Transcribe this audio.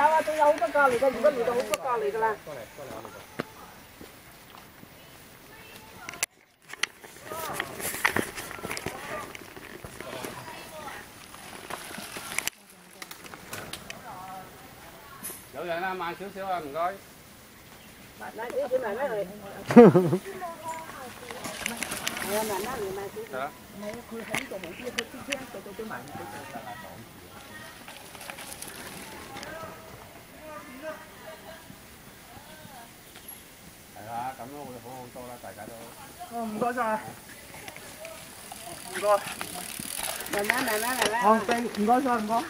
ಯಾವ ಅಥವಾ ಯಾವ ಕಾಲು ಈಗ ಇವಲ್ ಇದು ಹೋಗೋ ಕಾಲು ಈಗಲ್ಲ Chỗ này nó mang xíu xíu anh coi. Bạn nói cái chỗ này nó rồi. Đó. Mấy khu hãy cho một cái 咁样会好好多啦，大家都。哦，唔该晒。唔该。慢慢慢慢慢慢。哦，唔该晒，唔该。